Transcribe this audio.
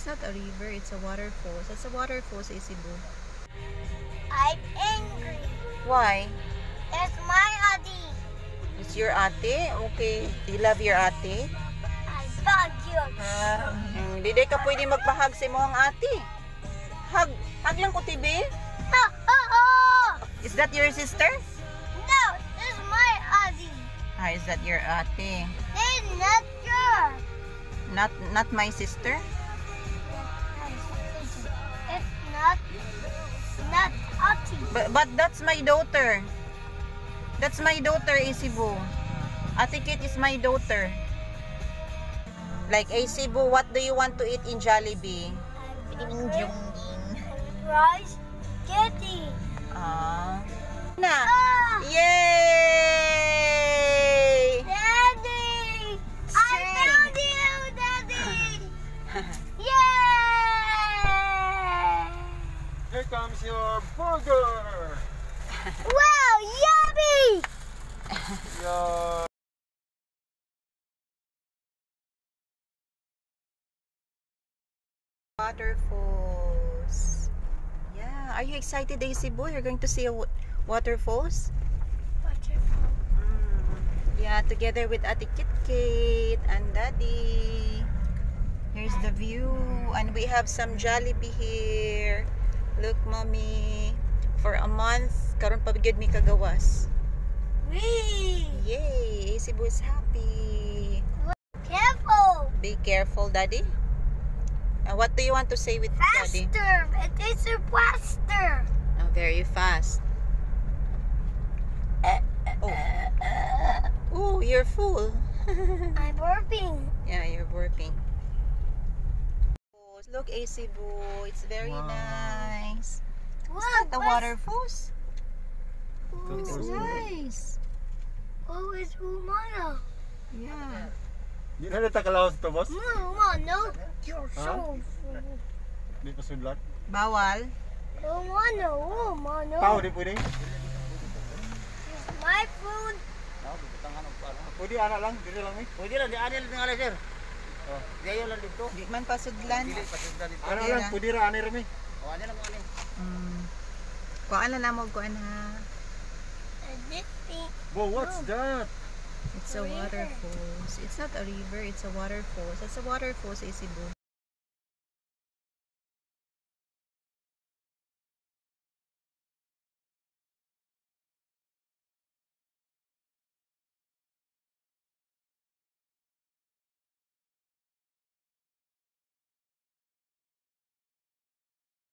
It's not a river, it's a waterfall. It's a waterfall sa Cebu. I'm angry. Why? It's my Adi. It's your ate? Okay. Do you love your ate? I bug you. Hmm, di ka pwede magpahag sa imong ate. Hug. Hug lang ko, tibi. Oh, oh, oh. Is that your sister? No, it's my Adi. Ah, is that your ate? It's not yours. Not not my sister? Not, not Adi. But, but that's my daughter. That's my daughter, Isibu. Ate Kit is my daughter. Like, Isibu, what do you want to eat in Jollibee? Rice kitty. Ah. Comes your burger. Wow, yummy! Your Waterfalls. Yeah. Are you excited, Isibu? You're going to see a wa- waterfalls? Mm. Yeah, together with Ate Kit Kate and Daddy. Here's the view. And we have some Jollibee here. Look, Mommy. For a month, karon pa gyud mi kagawas. Wee! Yay! Cebu is happy. Careful! Be careful, Daddy. Uh, what do you want to say with Daddy? Faster! It is a faster! Oh, very fast. Uh, uh, oh. Uh, Ooh, you're full. I'm burping. Yeah, you're burping. Oh, Look, Cebu. It's very Wow. nice. Wow, The waterfalls. Oh, It's nice. oh, it's Umano. Yeah. Di na natakalaw sa boss? Umano, you're so full. Di pa sudlat. Bawal. Umano, Umano. Tao di pwede. My food. Pwede ana lang, dili lang mi. Pwede lang, di anil nga lang sir. Oh. Diayo lang dito. Di man pasudlan. Dili pasundan dito. Okay lang, pwede ra ani ra mi. O, ano lang mo ani. Mm. Kuan na namo kuan ha. Bo, what's that? It's a River. waterfalls. It's not a river, it's a waterfalls. It's a waterfalls sa Cebu.